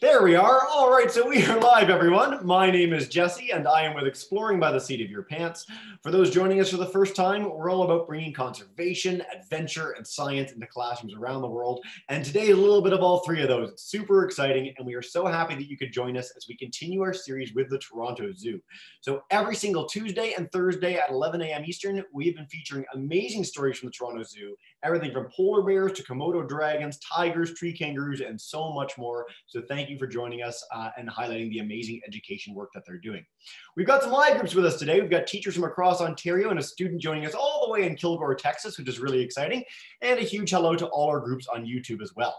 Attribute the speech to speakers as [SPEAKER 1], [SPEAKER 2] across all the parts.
[SPEAKER 1] There we are. All right, so we are live, everyone. My name is Jesse, and I am with Exploring by the Seat of Your Pants. For those joining us for the first time, we're all about bringing conservation, adventure, and science into classrooms around the world. And today a little bit of all three of those. It's super exciting, and we are so happy that you could join us as we continue our series with the Toronto Zoo. So every single Tuesday and Thursday at 11 a.m. Eastern, we've been featuring amazing stories from the Toronto Zoo, everything from polar bears to Komodo dragons, tigers, tree kangaroos, and so much more. So thank you for joining us uh, and highlighting the amazing education work that they're doing. We've got some live groups with us today. We've got teachers from across Ontario and a student joining us all the way in Kilgore, Texas, which is really exciting. And a huge hello to all our groups on YouTube as well.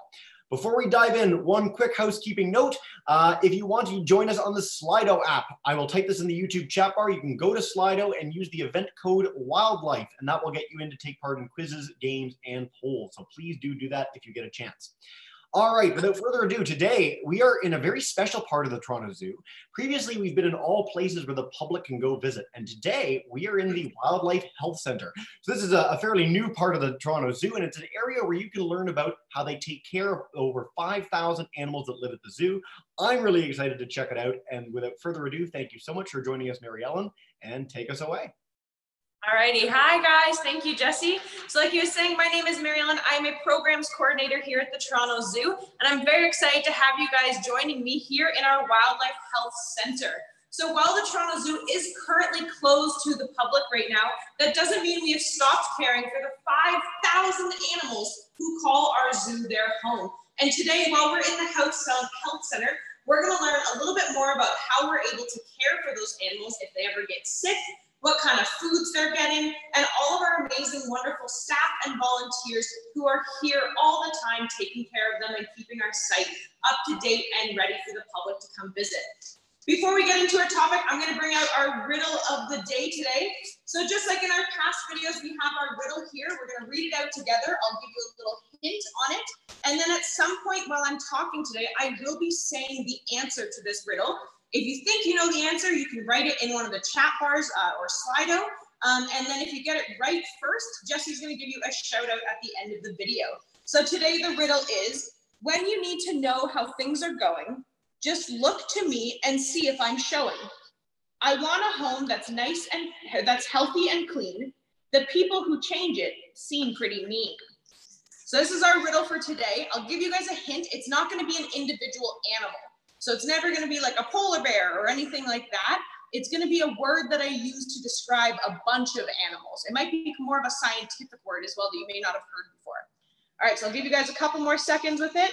[SPEAKER 1] Before we dive in, one quick housekeeping note. Uh, if you want to join us on the Slido app, I will type this in the YouTube chat bar. You can go to Slido and use the event code WILDLIFE, and that will get you in to take part in quizzes, games, and polls. So please do do that if you get a chance. All right, without further ado, today we are in a very special part of the Toronto Zoo. Previously, we've been in all places where the public can go visit, and today we are in the Wildlife Health Center. So this is a, a fairly new part of the Toronto Zoo, and it's an area where you can learn about how they take care of over 5,000 animals that live at the zoo. I'm really excited to check it out, and without further ado, thank you so much for joining us, Mary Ellen, and take us away.
[SPEAKER 2] Alrighty, hi guys, thank you, Jesse. So like you were saying, my name is Marilyn. I'm a programs coordinator here at the Toronto Zoo, and I'm very excited to have you guys joining me here in our Wildlife Health Center. So while the Toronto Zoo is currently closed to the public right now, that doesn't mean we have stopped caring for the 5,000 animals who call our zoo their home. And today, while we're in the Health Center, we're gonna learn a little bit more about how we're able to care for those animals if they ever get sick, what kind of foods they're getting, and all of our amazing, wonderful staff and volunteers who are here all the time taking care of them and keeping our site up to date and ready for the public to come visit. Before we get into our topic, I'm going to bring out our riddle of the day today. So just like in our past videos, we have our riddle here. We're going to read it out together. I'll give you a little hint on it. And then at some point while I'm talking today, I will be saying the answer to this riddle. If you think you know the answer, you can write it in one of the chat bars uh, or Slido. Um, and then if you get it right first, Jesse's gonna give you a shout out at the end of the video. So today the riddle is, when you need to know how things are going, just look to me and see if I'm showing. I want a home that's nice and that's healthy and clean. The people who change it seem pretty mean. So this is our riddle for today. I'll give you guys a hint. It's not gonna be an individual animal. So it's never going to be like a polar bear or anything like that. It's going to be a word that I use to describe a bunch of animals. It might be more of a scientific word as well that you may not have heard before. All right, so I'll give you guys a couple more seconds with it.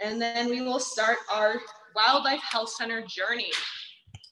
[SPEAKER 2] And then we will start our Wildlife Health Center journey.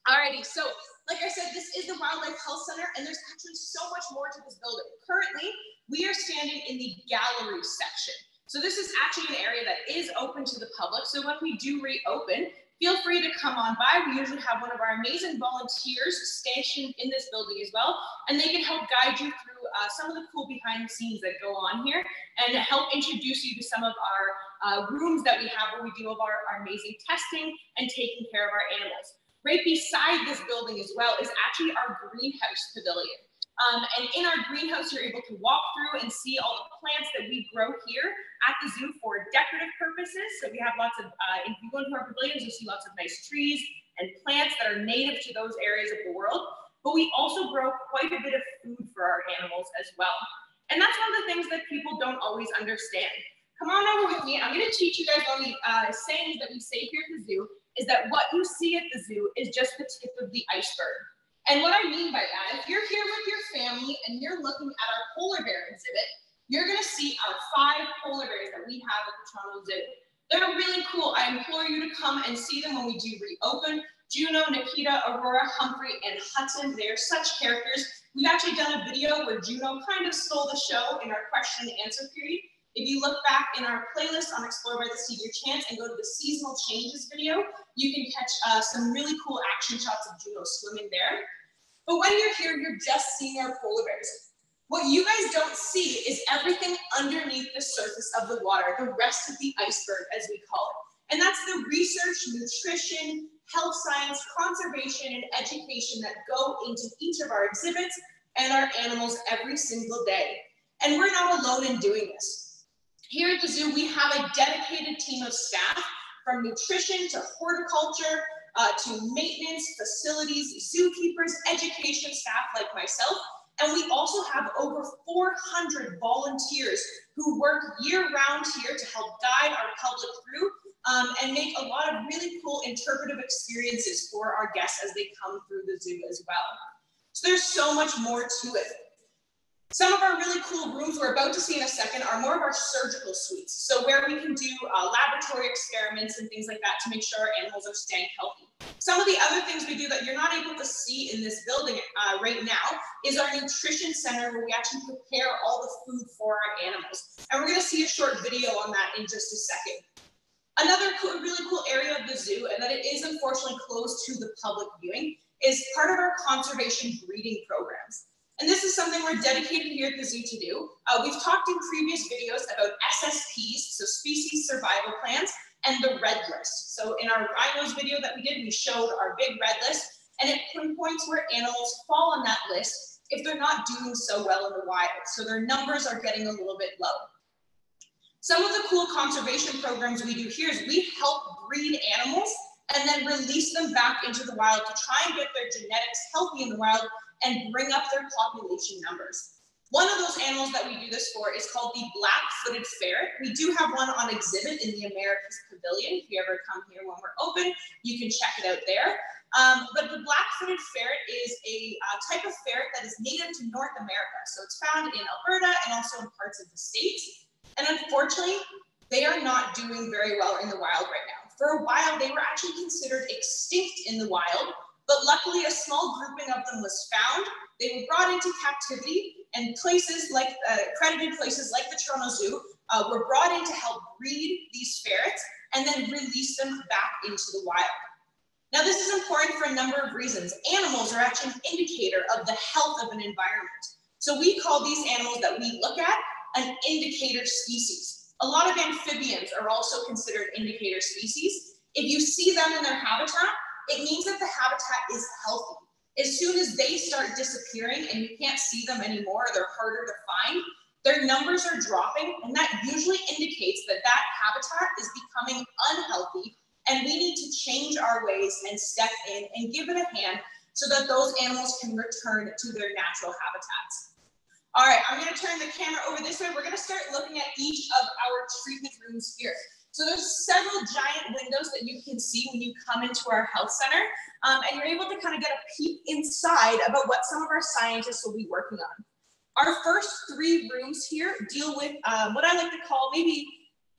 [SPEAKER 2] Alrighty, so like I said, this is the Wildlife Health Center, and there's actually so much more to this building. Currently, we are standing in the gallery section. So this is actually an area that is open to the public. So when we do reopen, feel free to come on by. We usually have one of our amazing volunteers stationed in this building as well, and they can help guide you through uh, some of the cool behind the scenes that go on here and help introduce you to some of our uh, rooms that we have where we do all our, our amazing testing and taking care of our animals. Right beside this building as well is actually our greenhouse pavilion. Um, and in our greenhouse, you're able to walk through and see all the plants that we grow here at the zoo for decorative purposes. So we have lots of, uh, if you go into our pavilions, you'll see lots of nice trees and plants that are native to those areas of the world. But we also grow quite a bit of food for our animals as well. And that's one of the things that people don't always understand. Come on over with me. I'm going to teach you guys one of the uh, sayings that we say here at the zoo is that what you see at the zoo is just the tip of the iceberg. And what I mean by that, if you're here with your family and you're looking at our polar bear exhibit, you're gonna see our five polar bears that we have at the Toronto Zoo. They're really cool. I implore you to come and see them when we do reopen. Juno, Nikita, Aurora, Humphrey, and Hudson, they are such characters. We've actually done a video where Juno kind of stole the show in our question and answer period. If you look back in our playlist on Explore by the Seat of Your Pants and go to the seasonal changes video, you can catch uh, some really cool action shots of Juno swimming there. But when you're here, you're just seeing our polar bears. What you guys don't see is everything underneath the surface of the water, the rest of the iceberg, as we call it. And that's the research, nutrition, health science, conservation, and education that go into each of our exhibits and our animals every single day. And we're not alone in doing this. Here at the zoo, we have a dedicated team of staff from nutrition to horticulture, uh, to maintenance, facilities, zookeepers, education staff like myself. And we also have over 400 volunteers who work year round here to help guide our public through um, and make a lot of really cool interpretive experiences for our guests as they come through the zoo as well. So there's so much more to it. Some of our really cool rooms we're about to see in a second are more of our surgical suites. So where we can do uh, laboratory experiments and things like that to make sure our animals are staying healthy. Some of the other things we do that you're not able to see in this building uh, right now is our nutrition center where we actually prepare all the food for our animals. And we're gonna see a short video on that in just a second. Another cool, really cool area of the zoo, and that it is unfortunately closed to the public viewing, is part of our conservation breeding programs. And this is something we're dedicated here at the zoo to do. Uh, we've talked in previous videos about SSPs, so species survival plans, and the red list. So in our rhinos video that we did, we showed our big red list, and it pinpoints where animals fall on that list if they're not doing so well in the wild. So their numbers are getting a little bit low. Some of the cool conservation programs we do here is we help breed animals and then release them back into the wild to try and get their genetics healthy in the wild and bring up their population numbers. One of those animals that we do this for is called the black-footed ferret. We do have one on exhibit in the Americas Pavilion. If you ever come here when we're open, you can check it out there. Um, but the black-footed ferret is a uh, type of ferret that is native to North America. So it's found in Alberta and also in parts of the States. And unfortunately, they are not doing very well in the wild right now. For a while, they were actually considered extinct in the wild, but luckily a small grouping of them was found. They were brought into captivity and places like, uh, accredited places like the Toronto Zoo uh, were brought in to help breed these ferrets and then release them back into the wild. Now this is important for a number of reasons. Animals are actually an indicator of the health of an environment. So we call these animals that we look at an indicator species. A lot of amphibians are also considered indicator species. If you see them in their habitat, it means that the habitat is healthy. As soon as they start disappearing and you can't see them anymore, they're harder to find, their numbers are dropping, and that usually indicates that that habitat is becoming unhealthy, and we need to change our ways and step in and give it a hand so that those animals can return to their natural habitats. All right, I'm gonna turn the camera over this way. We're gonna start looking at each of our treatment rooms here. So there's several giant windows that you can see when you come into our health center, um, and you're able to kind of get a peek inside about what some of our scientists will be working on. Our first three rooms here deal with um, what I like to call maybe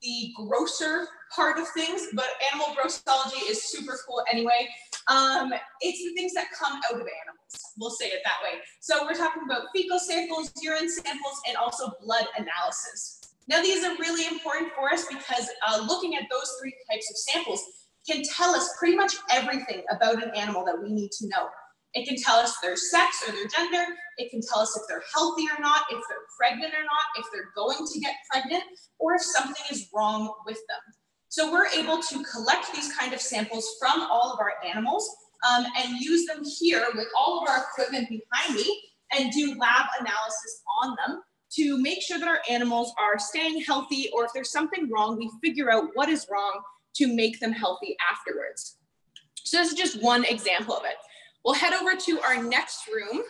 [SPEAKER 2] the grosser part of things, but animal grossology is super cool anyway. Um, it's the things that come out of animals, we'll say it that way. So we're talking about fecal samples, urine samples, and also blood analysis. Now, these are really important for us because uh, looking at those three types of samples can tell us pretty much everything about an animal that we need to know. It can tell us their sex or their gender. It can tell us if they're healthy or not, if they're pregnant or not, if they're going to get pregnant, or if something is wrong with them. So we're able to collect these kind of samples from all of our animals um, and use them here with all of our equipment behind me and do lab analysis on them to make sure that our animals are staying healthy or if there's something wrong, we figure out what is wrong to make them healthy afterwards. So this is just one example of it. We'll head over to our next room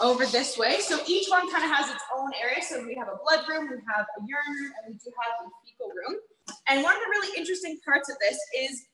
[SPEAKER 2] over this way. So each one kind of has its own area. So we have a blood room, we have a urine room, and we do have a fecal room. And one of the really interesting parts of this is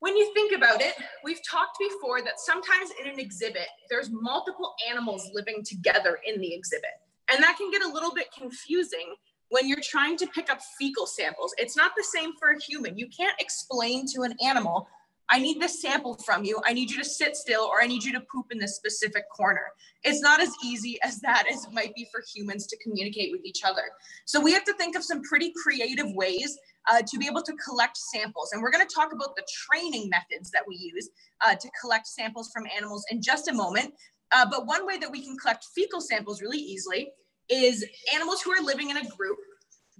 [SPEAKER 2] when you think about it, we've talked before that sometimes in an exhibit, there's multiple animals living together in the exhibit. And that can get a little bit confusing when you're trying to pick up fecal samples. It's not the same for a human. You can't explain to an animal, I need this sample from you. I need you to sit still or I need you to poop in this specific corner. It's not as easy as that as it might be for humans to communicate with each other. So we have to think of some pretty creative ways uh, to be able to collect samples. And we're going to talk about the training methods that we use uh, to collect samples from animals in just a moment. Uh, but one way that we can collect fecal samples really easily is animals who are living in a group.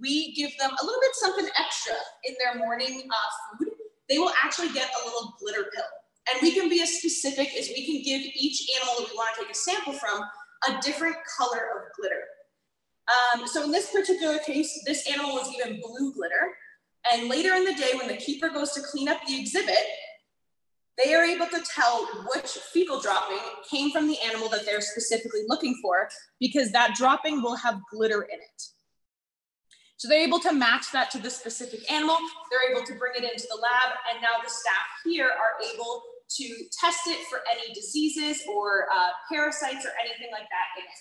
[SPEAKER 2] We give them a little bit something extra in their morning uh, food. They will actually get a little glitter pill. And we can be as specific as we can give each animal that we want to take a sample from a different color of glitter. Um, so in this particular case, this animal was given blue glitter. And later in the day, when the keeper goes to clean up the exhibit, they are able to tell which fecal dropping came from the animal that they're specifically looking for because that dropping will have glitter in it. So they're able to match that to the specific animal. They're able to bring it into the lab. And now the staff here are able to test it for any diseases or uh, parasites or anything like that in it.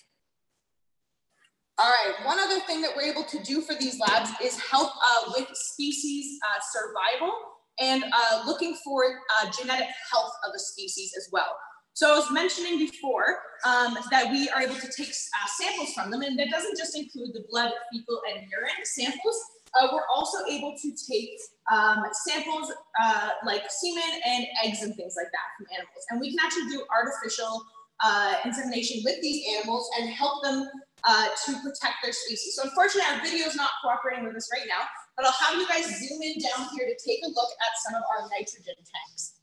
[SPEAKER 2] All right, one other thing that we're able to do for these labs is help uh, with species uh, survival and uh, looking for uh, genetic health of a species as well. So I was mentioning before um, that we are able to take uh, samples from them, and that doesn't just include the blood, fecal, and urine samples. Uh, we're also able to take um, samples uh, like semen and eggs and things like that from animals. And we can actually do artificial uh, insemination with these animals and help them uh, to protect their species. So unfortunately, our video is not cooperating with us right now, but I'll have you guys zoom in down here to take a look at some of our nitrogen tanks.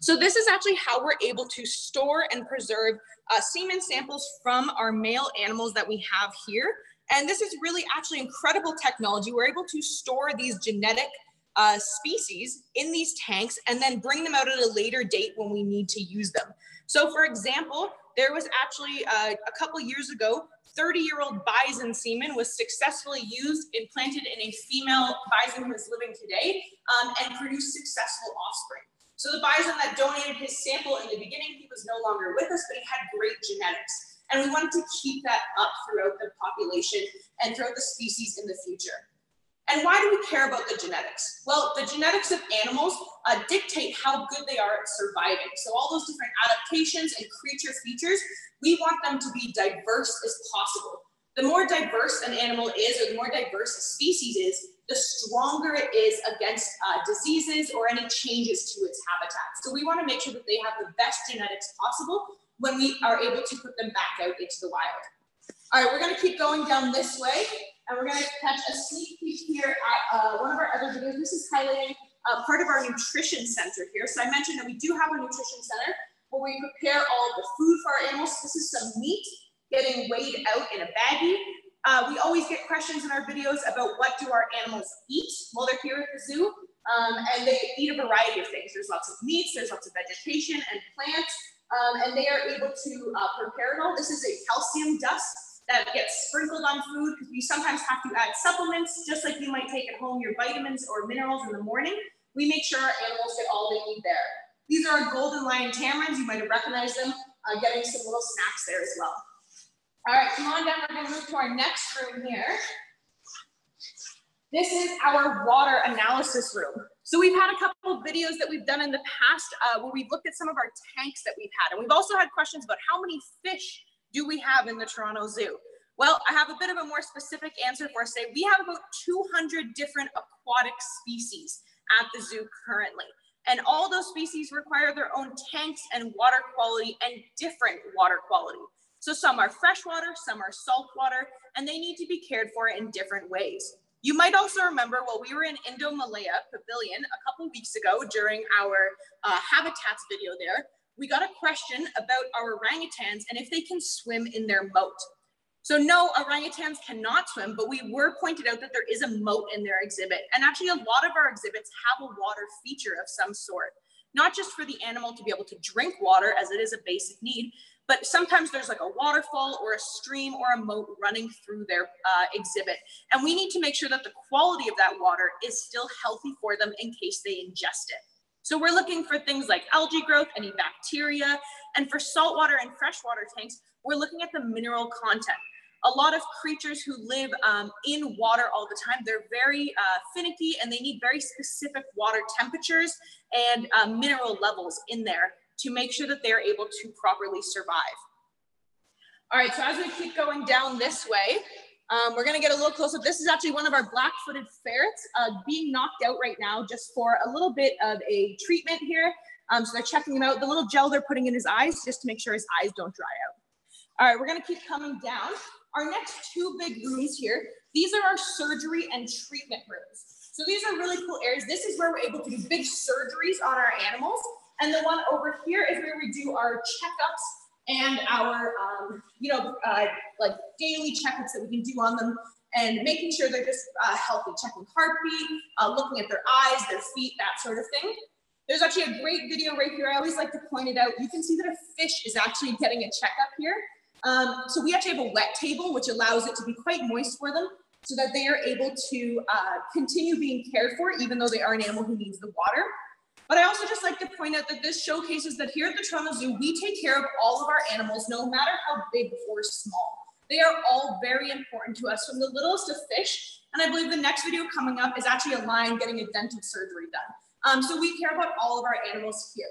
[SPEAKER 2] So this is actually how we're able to store and preserve uh, semen samples from our male animals that we have here. And this is really actually incredible technology. We're able to store these genetic uh, species in these tanks and then bring them out at a later date when we need to use them. So for example, there was actually uh, a couple years ago, 30 year old bison semen was successfully used, implanted in a female bison who is living today um, and produced successful offspring. So the bison that donated his sample in the beginning, he was no longer with us, but he had great genetics. And we wanted to keep that up throughout the population and throughout the species in the future. And why do we care about the genetics? Well, the genetics of animals uh, dictate how good they are at surviving. So all those different adaptations and creature features, we want them to be diverse as possible. The more diverse an animal is, or the more diverse a species is, the stronger it is against uh, diseases or any changes to its habitat. So we want to make sure that they have the best genetics possible when we are able to put them back out into the wild. All right, we're going to keep going down this way, and we're going to catch a sneak peek here at uh, one of our other videos. This is highlighting uh, part of our nutrition center here. So I mentioned that we do have a nutrition center where we prepare all the food for our animals. This is some meat getting weighed out in a baggie. Uh, we always get questions in our videos about what do our animals eat while they're here at the zoo. Um, and they eat a variety of things. There's lots of meats, there's lots of vegetation and plants, um, and they are able to uh, prepare it all. This is a calcium dust that gets sprinkled on food because we sometimes have to add supplements, just like you might take at home your vitamins or minerals in the morning. We make sure our animals get all they need there. These are our golden lion tamarins. You might have recognized them, uh, getting some little snacks there as well. All right, come on down. We're going to move to our next room here. This is our water analysis room. So we've had a couple of videos that we've done in the past uh, where we've looked at some of our tanks that we've had. And we've also had questions about how many fish do we have in the Toronto Zoo? Well, I have a bit of a more specific answer for us today. We have about 200 different aquatic species at the zoo currently. And all those species require their own tanks and water quality and different water quality. So some are freshwater, some are saltwater, and they need to be cared for in different ways. You might also remember while we were in Indomalaya Pavilion a couple weeks ago during our uh, habitats video there, we got a question about our orangutans and if they can swim in their moat. So no, orangutans cannot swim, but we were pointed out that there is a moat in their exhibit. And actually a lot of our exhibits have a water feature of some sort, not just for the animal to be able to drink water as it is a basic need, but sometimes there's like a waterfall or a stream or a moat running through their uh, exhibit. And we need to make sure that the quality of that water is still healthy for them in case they ingest it. So we're looking for things like algae growth, any bacteria, and for saltwater and freshwater tanks, we're looking at the mineral content. A lot of creatures who live um, in water all the time, they're very uh, finicky and they need very specific water temperatures and uh, mineral levels in there to make sure that they're able to properly survive. All right, so as we keep going down this way, um, we're gonna get a little closer. This is actually one of our black-footed ferrets uh, being knocked out right now just for a little bit of a treatment here. Um, so they're checking him out. The little gel they're putting in his eyes just to make sure his eyes don't dry out. All right, we're gonna keep coming down. Our next two big rooms here, these are our surgery and treatment rooms. So these are really cool areas. This is where we're able to do big surgeries on our animals. And the one over here is where we do our checkups and our, um, you know, uh, like daily checkups that we can do on them and making sure they're just uh, healthy, checking heartbeat, uh, looking at their eyes, their feet, that sort of thing. There's actually a great video right here. I always like to point it out. You can see that a fish is actually getting a checkup here. Um, so we actually have a wet table, which allows it to be quite moist for them so that they are able to uh, continue being cared for, even though they are an animal who needs the water. But I also just like to point out that this showcases that here at the Toronto Zoo, we take care of all of our animals, no matter how big or small. They are all very important to us, from the littlest of fish. And I believe the next video coming up is actually a lion getting a dental surgery done. Um, so we care about all of our animals here.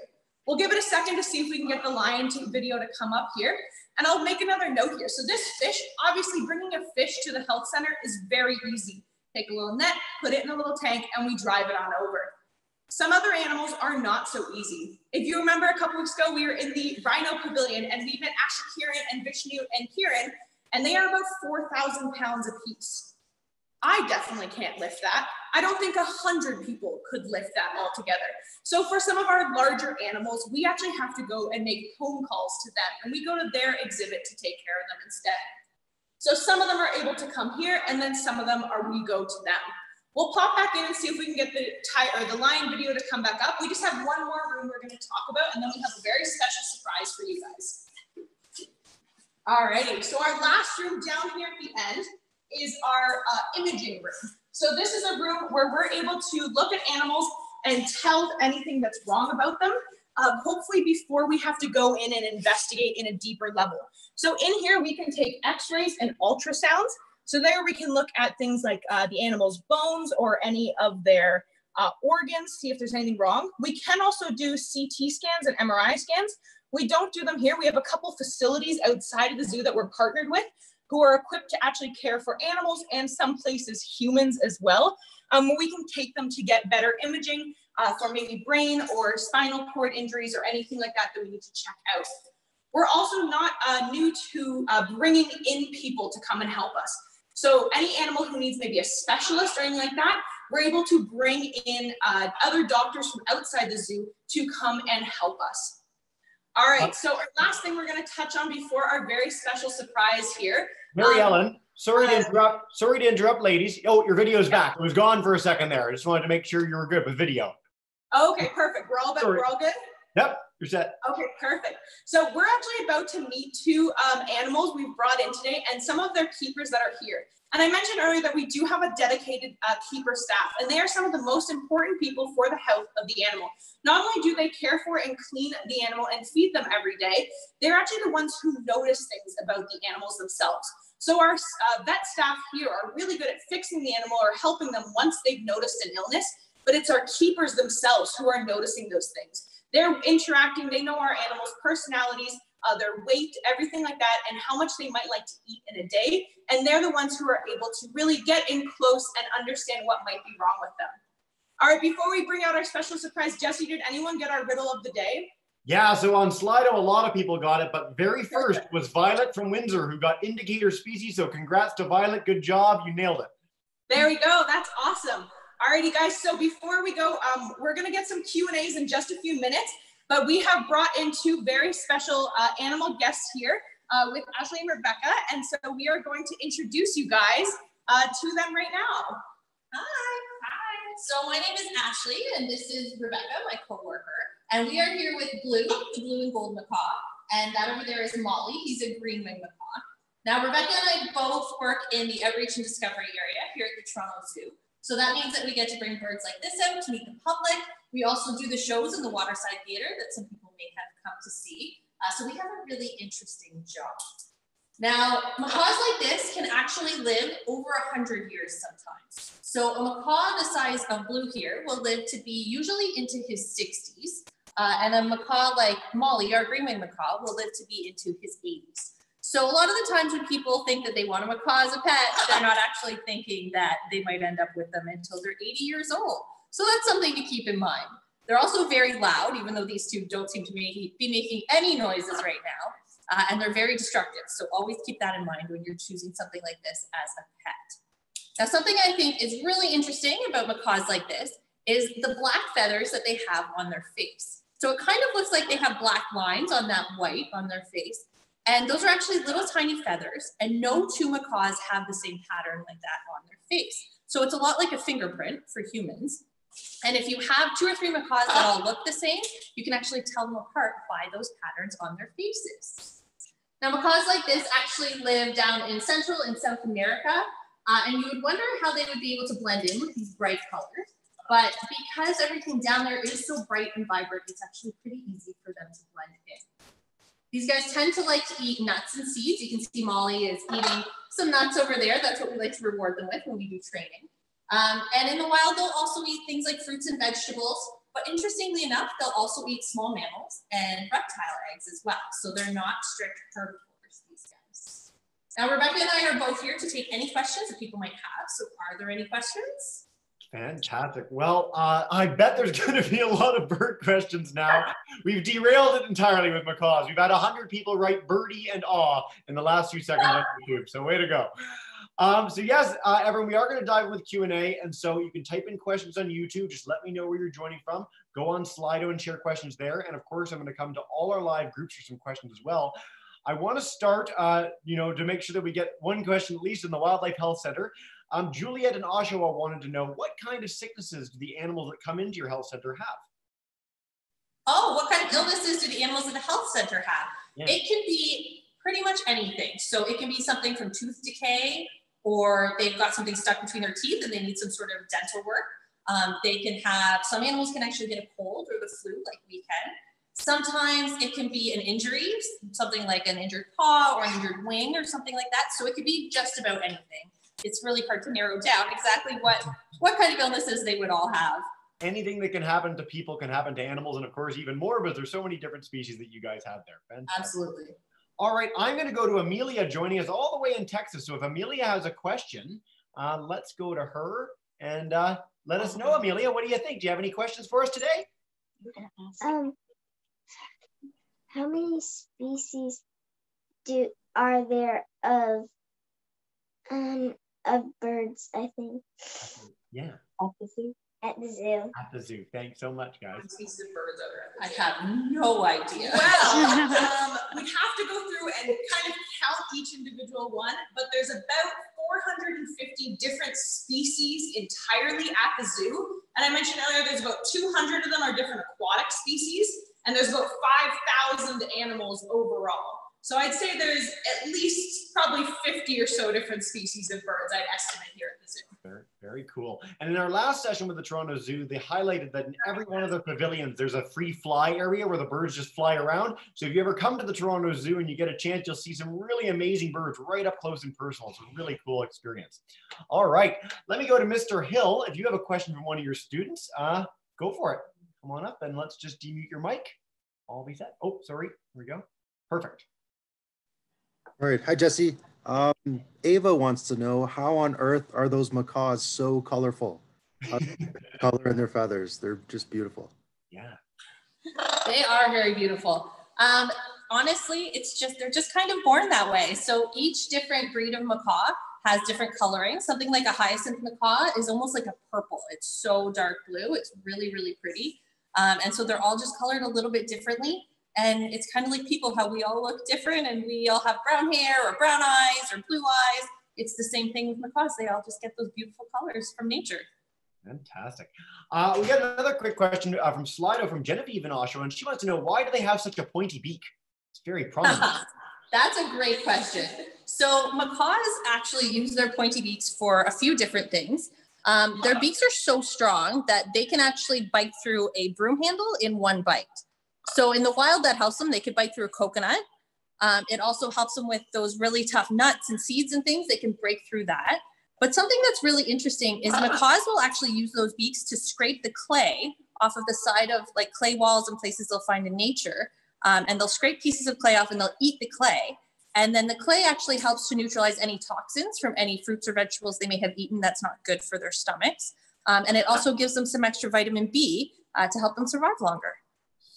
[SPEAKER 2] We'll give it a second to see if we can get the lion video to come up here. And I'll make another note here. So this fish, obviously bringing a fish to the health center is very easy. Take a little net, put it in a little tank, and we drive it on over. Some other animals are not so easy. If you remember a couple weeks ago, we were in the Rhino Pavilion and we met Asha Kiran and Vishnu and Kiran, and they are about 4,000 pounds apiece. I definitely can't lift that. I don't think a hundred people could lift that all together. So for some of our larger animals, we actually have to go and make phone calls to them and we go to their exhibit to take care of them instead. So some of them are able to come here and then some of them are we go to them. We'll pop back in and see if we can get the tie or the lion video to come back up. We just have one more room we're going to talk about and then we have a very special surprise for you guys. Alrighty, so our last room down here at the end is our uh, imaging room. So this is a room where we're able to look at animals and tell anything that's wrong about them, uh, hopefully before we have to go in and investigate in a deeper level. So in here, we can take x-rays and ultrasounds. So there we can look at things like uh, the animal's bones or any of their uh, organs, see if there's anything wrong. We can also do CT scans and MRI scans. We don't do them here. We have a couple facilities outside of the zoo that we're partnered with who are equipped to actually care for animals and some places humans as well. Um, we can take them to get better imaging uh, for maybe brain or spinal cord injuries or anything like that that we need to check out. We're also not uh, new to uh, bringing in people to come and help us. So any animal who needs maybe a specialist or anything like that, we're able to bring in uh, other doctors from outside the zoo to come and help us. All right, so our last thing we're going to touch on before our very special surprise here.
[SPEAKER 1] Mary um, Ellen, sorry to uh, interrupt. Sorry to interrupt, ladies. Oh, your video's back. It was gone for a second there. I just wanted to make sure you were good with video.
[SPEAKER 2] Okay, perfect. We're all, we're all good?
[SPEAKER 1] Yep, you're set.
[SPEAKER 2] Okay, perfect. So we're actually about to meet two um, animals we've brought in today and some of their keepers that are here. And I mentioned earlier that we do have a dedicated uh, keeper staff, and they are some of the most important people for the health of the animal. Not only do they care for and clean the animal and feed them every day, they're actually the ones who notice things about the animals themselves. So our uh, vet staff here are really good at fixing the animal or helping them once they've noticed an illness, but it's our keepers themselves who are noticing those things. They're interacting, they know our animals' personalities, uh, their weight, everything like that, and how much they might like to eat in a day. And they're the ones who are able to really get in close and understand what might be wrong with them. All right, before we bring out our special surprise, Jesse, did anyone get our riddle of the day?
[SPEAKER 1] Yeah, so on Slido, a lot of people got it, but very first was Violet from Windsor who got indicator species. So congrats to Violet. Good job. You nailed it.
[SPEAKER 2] There we go. That's awesome. Alrighty, guys. So before we go, um, we're gonna get some Q and A's in just a few minutes. But we have brought in two very special uh, animal guests here uh, with Ashley and Rebecca. And so we are going to introduce you guys uh, to them right now.
[SPEAKER 3] Hi. Hi. So my name is Ashley and this is Rebecca, my coworker. And we are here with Blue, the blue and gold macaw. And that over there is Molly. He's a green wing macaw. Now, Rebecca and I both work in the Outreach and Discovery area here at the Toronto Zoo. So that means that we get to bring birds like this out to meet the public. We also do the shows in the Waterside Theatre that some people may have come to see. Uh, so we have a really interesting job. Now, macaws like this can actually live over 100 years sometimes. So a macaw the size of Blue here will live to be usually into his 60s. Uh, and a macaw like Molly, our green wing macaw, will live to be into his 80s. So a lot of the times when people think that they want macaw as a pet, they're not actually thinking that they might end up with them until they're 80 years old. So that's something to keep in mind. They're also very loud, even though these two don't seem to be making any noises right now. Uh, and they're very destructive. So always keep that in mind when you're choosing something like this as a pet. Now, something I think is really interesting about macaws like this is the black feathers that they have on their face. So it kind of looks like they have black lines on that white on their face, And those are actually little tiny feathers, and no two macaws have the same pattern like that on their face. So it's a lot like a fingerprint for humans. And if you have two or three macaws that all look the same, you can actually tell them apart by those patterns on their faces. Now, macaws like this actually live down in Central and South America, uh, and you would wonder how they would be able to blend in with these bright colors. But because everything down there is so bright and vibrant, it's actually pretty easy for them to blend in. These guys tend to like to eat nuts and seeds. You can see Molly is eating some nuts over there. That's what we like to reward them with when we do training. Um, and in the wild, they'll also eat things like fruits and vegetables. But interestingly enough, they'll also eat small mammals and reptile eggs as well. So they're not strict herbivores, these guys. Now, Rebecca and I are both here to take any questions that people might have. So are there any questions?
[SPEAKER 1] Fantastic. Well, uh, I bet there's going to be a lot of bird questions now. We've derailed it entirely with macaws. We've had 100 people write birdie and awe in the last few seconds on YouTube. So way to go. Um, so yes, uh, everyone, we are going to dive with Q&A. And so you can type in questions on YouTube. Just let me know where you're joining from. Go on Slido and share questions there. And of course, I'm going to come to all our live groups for some questions as well. I want to start, uh, you know, to make sure that we get one question at least in the Wildlife Health Center. Um, Juliet in Oshawa wanted to know what kind of sicknesses do the animals that come into your health center have?
[SPEAKER 3] Oh, what kind of illnesses do the animals in the health center have? Yeah. It can be pretty much anything. So it can be something from tooth decay, or they've got something stuck between their teeth and they need some sort of dental work. Um, they can have, some animals can actually get a cold or the flu like we can. Sometimes it can be an injury, something like an injured paw or an injured wing or something like that. So it could be just about anything it's really hard to narrow down exactly what what kind of illnesses they would all have.
[SPEAKER 1] Anything that can happen to people can happen to animals, and of course, even more. But there's so many different species that you guys have there.
[SPEAKER 3] Fantastic. Absolutely.
[SPEAKER 1] All right, I'm going to go to Amelia joining us all the way in Texas. So if Amelia has a question, uh, let's go to her and uh, let us know, Amelia. What do you think? Do you have any questions for us today?
[SPEAKER 4] Um, how many species do are there of um of birds, I think.
[SPEAKER 1] Yeah.
[SPEAKER 4] At the zoo. At the zoo.
[SPEAKER 1] At the zoo. Thanks so much, guys.
[SPEAKER 3] Species of birds are I have no idea.
[SPEAKER 2] Well, um, we have to go through and kind of count each individual one, but there's about 450 different species entirely at the zoo. And I mentioned earlier, there's about 200 of them are different aquatic species, and there's about 5,000 animals overall. So I'd say there's at least probably 50 or so different species of birds I'd estimate here at the zoo.
[SPEAKER 1] Very, very cool. And in our last session with the Toronto Zoo, they highlighted that in every one of the pavilions, there's a free fly area where the birds just fly around. So if you ever come to the Toronto Zoo and you get a chance, you'll see some really amazing birds right up close and personal. It's a really cool experience. All right, let me go to Mr. Hill. If you have a question from one of your students, uh, go for it. Come on up and let's just demute your mic. All be set. Oh, sorry. Here we go. Perfect.
[SPEAKER 5] All right. Hi, Jesse. Um, Ava wants to know how on earth are those macaws so colorful? color in their feathers. They're just beautiful.
[SPEAKER 1] Yeah.
[SPEAKER 3] They are very beautiful. Um, honestly, it's just, they're just kind of born that way. So each different breed of macaw has different coloring. Something like a hyacinth macaw is almost like a purple. It's so dark blue. It's really, really pretty. Um, and so they're all just colored a little bit differently. And it's kind of like people, how we all look different and we all have brown hair or brown eyes or blue eyes. It's the same thing with macaws. They all just get those beautiful colors from nature.
[SPEAKER 1] Fantastic. Uh, we got another quick question uh, from Slido from Genevieve in Oshawa, and she wants to know why do they have such a pointy beak? It's very prominent.
[SPEAKER 3] That's a great question. So macaws actually use their pointy beaks for a few different things. Um, their beaks are so strong that they can actually bite through a broom handle in one bite. So in the wild, that helps them. They could bite through a coconut. Um, it also helps them with those really tough nuts and seeds and things. They can break through that. But something that's really interesting is macaws will actually use those beaks to scrape the clay off of the side of like clay walls and places they'll find in nature. Um, and they'll scrape pieces of clay off and they'll eat the clay. And then the clay actually helps to neutralize any toxins from any fruits or vegetables they may have eaten that's not good for their stomachs. Um, and it also gives them some extra vitamin B uh, to help them survive longer.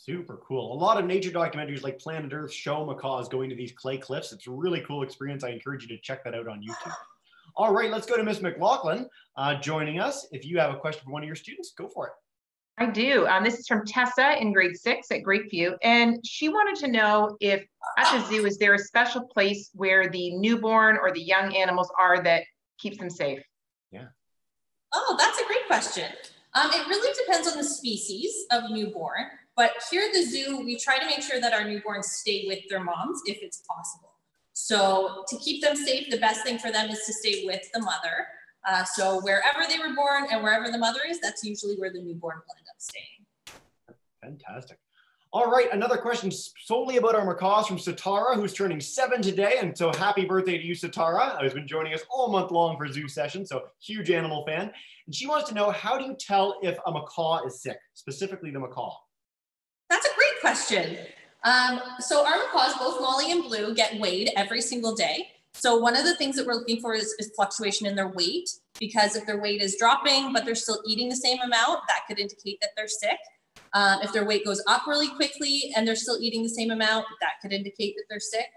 [SPEAKER 1] Super cool. A lot of nature documentaries like Planet Earth show macaws going to these clay cliffs. It's a really cool experience. I encourage you to check that out on YouTube. All right, let's go to Miss McLaughlin uh, joining us. If you have a question for one of your students, go for it.
[SPEAKER 6] I do. Um, this is from Tessa in grade six at Greatview. And she wanted to know if at the zoo, is there a special place where the newborn or the young animals are that keeps them safe?
[SPEAKER 1] Yeah.
[SPEAKER 3] Oh, that's a great question. Um, it really depends on the species of newborn. But here at the zoo, we try to make sure that our newborns stay with their moms if it's possible. So to keep them safe, the best thing for them is to stay with the mother. Uh, so wherever they were born and wherever the mother is, that's usually where the newborn will end up staying.
[SPEAKER 1] Fantastic. All right, another question solely about our macaws from Satara, who's turning seven today. And so happy birthday to you, Satara, who's been joining us all month long for Zoo sessions. So huge animal fan. And she wants to know, how do you tell if a macaw is sick, specifically the macaw?
[SPEAKER 3] Question. Um, so our macaws, both Molly and Blue, get weighed every single day. So one of the things that we're looking for is, is, fluctuation in their weight, because if their weight is dropping, but they're still eating the same amount, that could indicate that they're sick. Um, if their weight goes up really quickly and they're still eating the same amount, that could indicate that they're sick.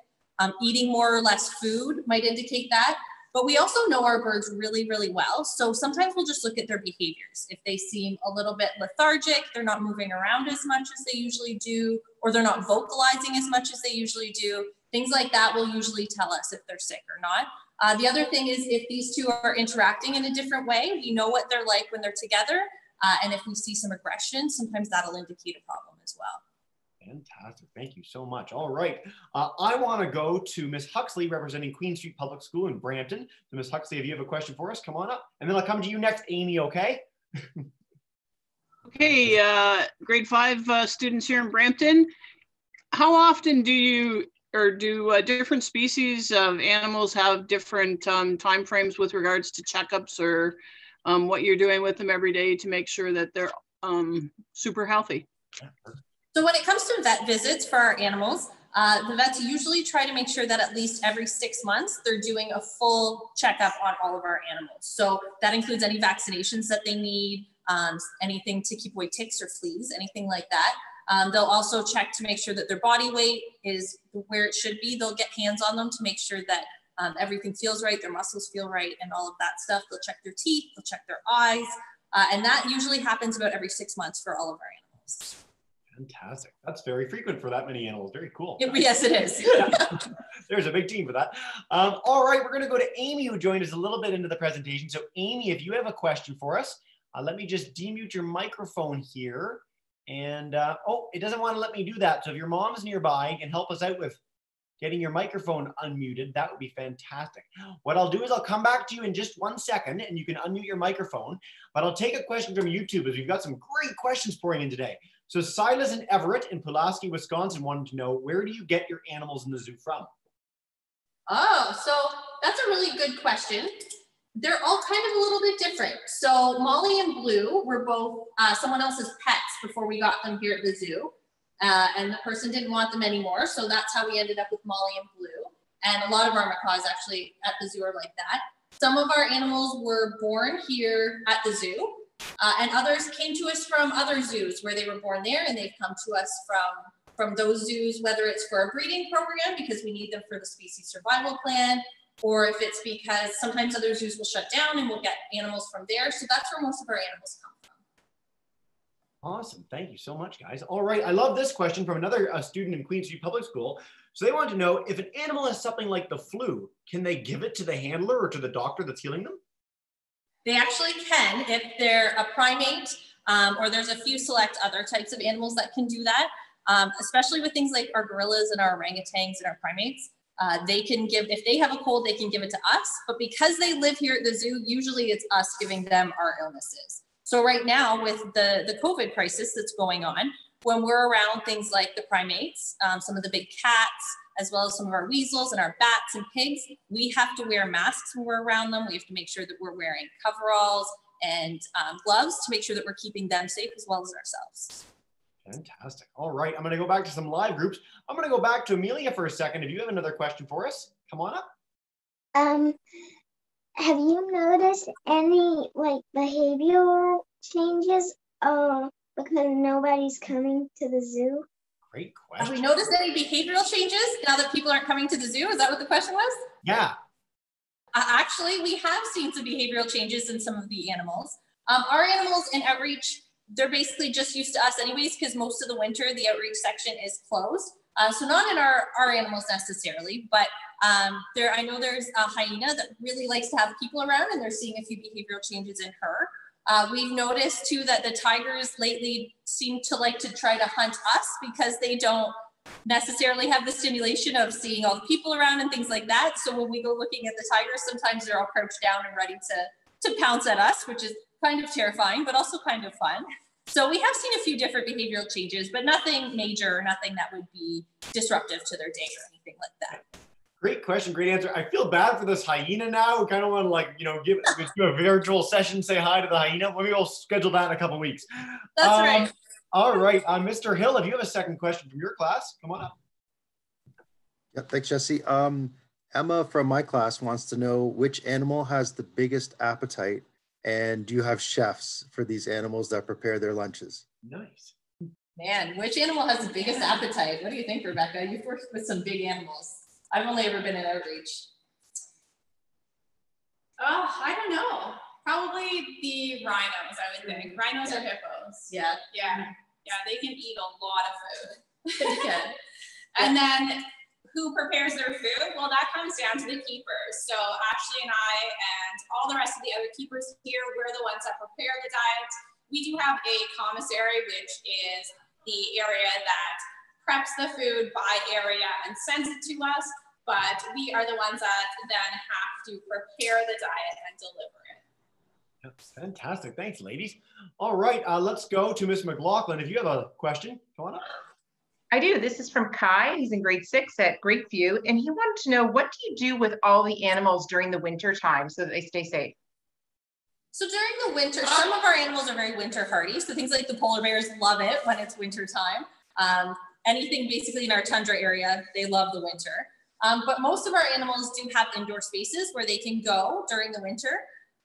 [SPEAKER 3] Um, eating more or less food might indicate that. But we also know our birds really, really well. So sometimes we'll just look at their behaviors. If they seem a little bit lethargic, they're not moving around as much as they usually do, or they're not vocalizing as much as they usually do, things like that will usually tell us if they're sick or not. Uh, the other thing is if these two are interacting in a different way, we know what they're like when they're together. Uh, and if we see some aggression, sometimes that'll indicate a problem.
[SPEAKER 1] Fantastic. Thank you so much. All right. Uh, I want to go to Miss Huxley representing Queen Street Public School in Brampton. So Miss Huxley, if you have a question for us, come on up. And then I'll come to you next, Amy, okay?
[SPEAKER 7] okay, uh, grade five uh, students here in Brampton. How often do you or do uh, different species of animals have different um, time frames with regards to checkups or um, what you're doing with them every day to make sure that they're um, super healthy?
[SPEAKER 3] So when it comes to vet visits for our animals, uh, the vets usually try to make sure that at least every six months they're doing a full checkup on all of our animals. So that includes any vaccinations that they need, um, anything to keep away ticks or fleas, anything like that. Um, they'll also check to make sure that their body weight is where it should be. They'll get hands on them to make sure that um, everything feels right, their muscles feel right, and all of that stuff. They'll check their teeth, they'll check their eyes, uh, and that usually happens about every six months for all of our animals.
[SPEAKER 1] Fantastic. That's very frequent for that many animals. Very cool.
[SPEAKER 3] Yes, it is.
[SPEAKER 1] There's a big team for that. Um, all right, we're going to go to Amy, who joined us a little bit into the presentation. So, Amy, if you have a question for us, uh, let me just demute your microphone here. And uh, oh, it doesn't want to let me do that. So, if your mom is nearby and can help us out with getting your microphone unmuted, that would be fantastic. What I'll do is I'll come back to you in just one second and you can unmute your microphone. But I'll take a question from YouTube as we've got some great questions pouring in today. So Silas and Everett in Pulaski, Wisconsin wanted to know where do you get your animals in the zoo from?
[SPEAKER 3] Oh, so that's a really good question. They're all kind of a little bit different. So Molly and Blue were both uh, someone else's pets before we got them here at the zoo. Uh, and the person didn't want them anymore. So that's how we ended up with Molly and Blue. And a lot of our macaws actually at the zoo are like that. Some of our animals were born here at the zoo uh, and others came to us from other zoos where they were born there and they've come to us from, from those zoos, whether it's for a breeding program because we need them for the species survival plan, or if it's because sometimes other zoos will shut down and we'll get animals from there. So that's where most of our animals come from.
[SPEAKER 1] Awesome. Thank you so much, guys. All right. I love this question from another uh, student in Queen Street Public School. So they wanted to know if an animal has something like the flu, can they give it to the handler or to the doctor that's healing them?
[SPEAKER 3] They actually can if they're a primate um, or there's a few select other types of animals that can do that, um, especially with things like our gorillas and our orangutans and our primates. Uh, they can give, if they have a cold, they can give it to us. But because they live here at the zoo, usually it's us giving them our illnesses. So right now with the, the COVID crisis that's going on, when we're around things like the primates, um, some of the big cats, as well as some of our weasels and our bats and pigs, we have to wear masks when we're around them. We have to make sure that we're wearing coveralls and um, gloves to make sure that we're keeping them safe as well as ourselves.
[SPEAKER 1] Fantastic. All right, I'm going to go back to some live groups. I'm going to go back to Amelia for a second. If you have another question for us, come on up.
[SPEAKER 4] Um, have you noticed any like behavioral changes? Uh, because nobody's coming to the zoo.
[SPEAKER 1] Great question.
[SPEAKER 3] Have we noticed any behavioral changes now that people aren't coming to the zoo? Is that what the question was?
[SPEAKER 1] Yeah.
[SPEAKER 3] Uh, actually, we have seen some behavioral changes in some of the animals. Um, our animals in outreach they're basically just used to us anyways, because most of the winter, the outreach section is closed. Uh, so not in our, our animals necessarily, but um, there, I know there's a hyena that really likes to have people around and they're seeing a few behavioral changes in her. Uh, we've noticed too that the tigers lately seem to like to try to hunt us because they don't necessarily have the stimulation of seeing all the people around and things like that. So when we go looking at the tigers, sometimes they're all crouched down and ready to, to pounce at us, which is kind of terrifying, but also kind of fun. So we have seen a few different behavioral changes, but nothing major, nothing that would be disruptive to their day or anything like that.
[SPEAKER 1] Great question, great answer. I feel bad for this hyena now. We kind of want to like, you know, give do a virtual session, say hi to the hyena. Maybe we'll schedule that in a couple weeks.
[SPEAKER 3] That's
[SPEAKER 1] Um,
[SPEAKER 3] right.
[SPEAKER 1] All right, uh, Mr. Hill, if you have a second question from your class, come on up.
[SPEAKER 5] Yeah, thanks, Jesse. Um, Emma from my class wants to know which animal has the biggest appetite, and do you have chefs for these animals that prepare their lunches?
[SPEAKER 1] Nice.
[SPEAKER 3] Man, which animal has the biggest appetite? What do you think, Rebecca? You've worked with some big animals. I've only ever been in outreach.
[SPEAKER 2] Oh, I don't know. Probably the rhinos, I would think. Mm-hmm. Rhinos or hippos.
[SPEAKER 3] Yeah.
[SPEAKER 2] Yeah. Yeah, they can eat a lot of food. And then who prepares their food? Well, that comes down to the keepers. So Ashley and I and all the rest of the other keepers here, we're the ones that prepare the diet. We do have a commissary, which is the area that preps the food by area and sends it to us. But we are the ones that then have to prepare the diet and deliver it.
[SPEAKER 1] That's fantastic. Thanks, ladies. All right, uh, let's go to Miss McLaughlin. If you have a question, come on up.
[SPEAKER 6] I do. This is from Kai. He's in grade six at Great View, and he wanted to know what do you do with all the animals during the winter time so that they stay safe?
[SPEAKER 3] So during the winter, some of our animals are very winter hardy. So things like the polar bears love it when it's winter time. Um, anything basically in our tundra area, they love the winter. Um, but most of our animals do have indoor spaces where they can go during the winter.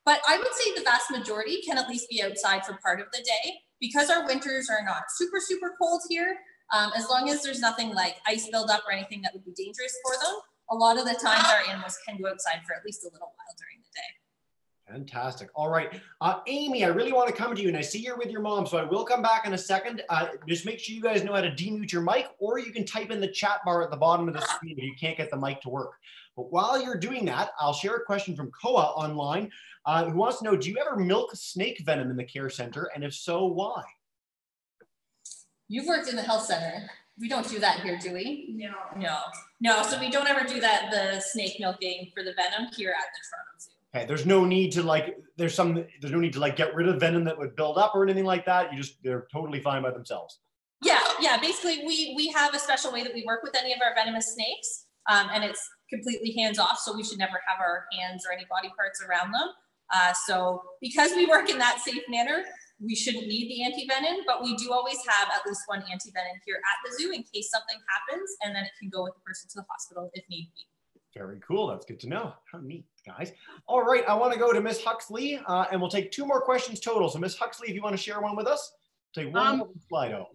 [SPEAKER 3] But I would say the vast majority can at least be outside for part of the day because our winters are not super, super cold here. Um, as long as there's nothing like ice buildup or anything that would be dangerous for them, a lot of the times our animals can go outside for at least a little while during.
[SPEAKER 1] Fantastic. All right. Uh, Amy, I really want to come to you, and I see you're with your mom, so I will come back in a second. Uh, just make sure you guys know how to demute your mic, or you can type in the chat bar at the bottom of the screen if you can't get the mic to work. But while you're doing that, I'll share a question from Koa online, uh, who wants to know, do you ever milk snake venom in the care center? And if so, why?
[SPEAKER 3] You've worked in the health center. We don't do that here, do we?
[SPEAKER 2] No.
[SPEAKER 3] No, no. So we don't ever do that, the snake milking for the venom here at the Toronto Zoo.
[SPEAKER 1] Okay, there's no need to like, there's some, there's no need to like get rid of venom that would build up or anything like that. You just, they're totally fine by themselves.
[SPEAKER 3] Yeah, yeah. Basically, we we have a special way that we work with any of our venomous snakes, um, and it's completely hands off. So we should never have our hands or any body parts around them. Uh, so because we work in that safe manner, we shouldn't need the anti-venom, but we do always have at least one anti-venom here at the zoo in case something happens, and then it can go with the person to the hospital if need be.
[SPEAKER 1] Very cool. That's good to know. How neat, guys. All right, I want to go to Miss Huxley, uh, and we'll take two more questions total. So, Miss Huxley, if you want to share one with us, take one
[SPEAKER 7] Um,
[SPEAKER 1] more from Slido.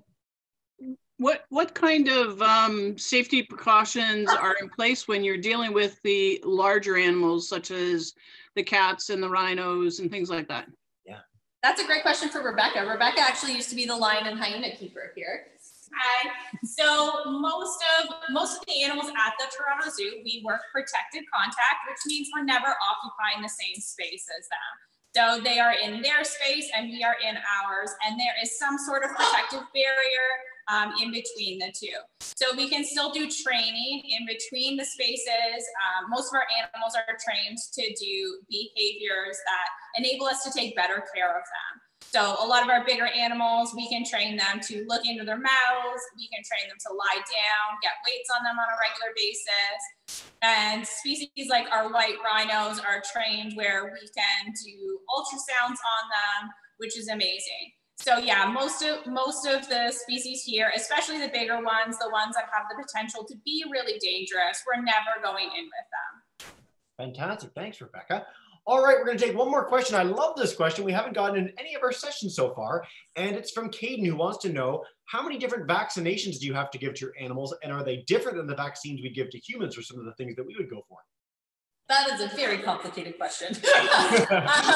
[SPEAKER 7] What, what kind of um, safety precautions are in place when you're dealing with the larger animals such as the cats and the rhinos and things like that?
[SPEAKER 3] Yeah, that's a great question for Rebecca. Rebecca actually used to be the lion and hyena keeper here.
[SPEAKER 2] Hi. So most of most of the animals at the Toronto Zoo, we work protected contact, which means we're never occupying the same space as them. So they are in their space and we are in ours, and there is some sort of protective barrier um, in between the two. So we can still do training in between the spaces. Um, most of our animals are trained to do behaviors that enable us to take better care of them. So a lot of our bigger animals, we can train them to look into their mouths. We can train them to lie down, get weights on them on a regular basis. And species like our white rhinos are trained where we can do ultrasounds on them, which is amazing. So yeah, most of most of the species here, especially the bigger ones, the ones that have the potential to be really dangerous, we're never going in with them.
[SPEAKER 1] Fantastic. Thanks, Rebecca. All right, we're going to take one more question. I love this question. We haven't gotten in any of our sessions so far, and it's from Caden, who wants to know how many different vaccinations do you have to give to your animals, and are they different than the vaccines we give to humans, or some of the things that we would go for?
[SPEAKER 3] That is a very complicated question. um,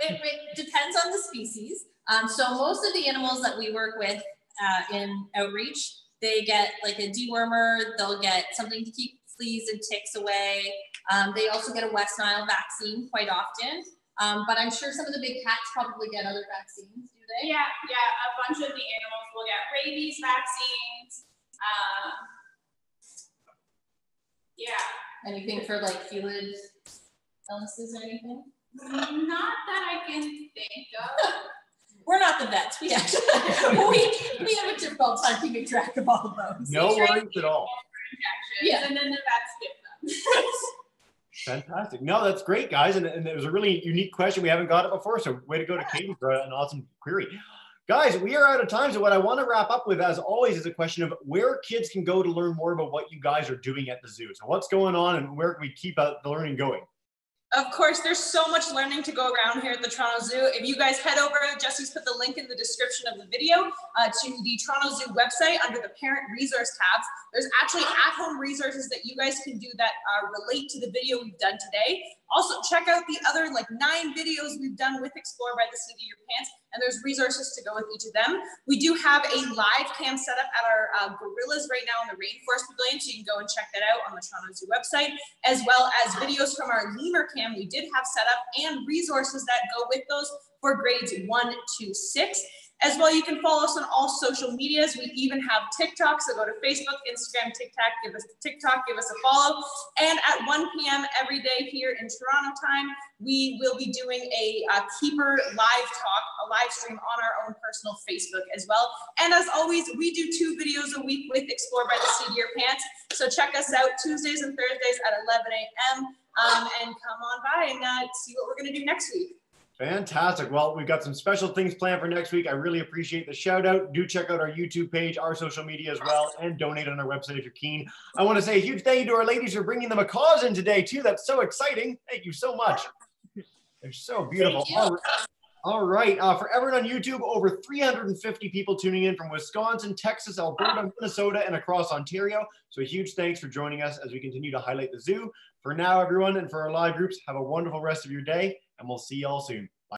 [SPEAKER 3] it, it depends on the species. Um, so most of the animals that we work with uh, in outreach, they get like a dewormer, they'll get something to keep fleas and ticks away. Um, they also get a West Nile vaccine quite often. Um, but I'm sure some of the big cats probably get other vaccines, do they?
[SPEAKER 8] Yeah, yeah, a bunch of the animals will get rabies vaccines. Um, yeah.
[SPEAKER 3] Anything for like felid illnesses or anything?
[SPEAKER 8] Not that I can think of.
[SPEAKER 3] We're not the vets. We actually we, we have a difficult time keeping track of all of those.
[SPEAKER 1] No
[SPEAKER 8] train
[SPEAKER 1] worries at all.
[SPEAKER 3] Yeah.
[SPEAKER 8] And then the vets give them.
[SPEAKER 1] Fantastic. No, that's great, guys. And, and it was a really unique question. We haven't got it before. So, way to go to Katie for an awesome query. Guys, we are out of time. So, what I want to wrap up with, as always, is a question of where kids can go to learn more about what you guys are doing at the zoo. So, what's going on and where can we keep uh, the learning going?
[SPEAKER 2] Of course, there's so much learning to go around here at the Toronto Zoo. If you guys head over, Jesse's put the link in the description of the video uh, to the Toronto Zoo website under the parent resource tabs. There's actually at-home resources that you guys can do that uh, relate to the video we've done today. Also, check out the other like nine videos we've done with Explore by the Seat of Your Pants, and there's resources to go with each of them. We do have a live cam set up at our uh, gorillas right now in the Rainforest Pavilion, so you can go and check that out on the Toronto Zoo website as well as videos from our lemur cam we did have set up and resources that go with those for grades one to six. As well, you can follow us on all social medias. We even have TikTok, so go to Facebook, Instagram, TikTok, give us TikTok, give us a follow. And at 1 p.m. every day here in Toronto time, we will be doing a keeper live talk, a live stream on our own personal Facebook as well. And as always, we do two videos a week with Explore by the Seat of Your Pants. So check us out Tuesdays and Thursdays at 11 a.m. Um, and come on by and uh, see what we're going to do next week.
[SPEAKER 1] Fantastic. Well, we've got some special things planned for next week. I really appreciate the shout out. Do check out our YouTube page, our social media as well, and donate on our website if you're keen. I want to say a huge thank you to our ladies for bringing the macaws in today, too. That's so exciting. Thank you so much. They're so beautiful.
[SPEAKER 3] Thank you.
[SPEAKER 1] All right. All right. Uh, for everyone on YouTube, over 350 people tuning in from Wisconsin, Texas, Alberta, Minnesota, and across Ontario. So a huge thanks for joining us as we continue to highlight the zoo. For now, everyone, and for our live groups, have a wonderful rest of your day, and we'll see you all soon.